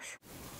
ます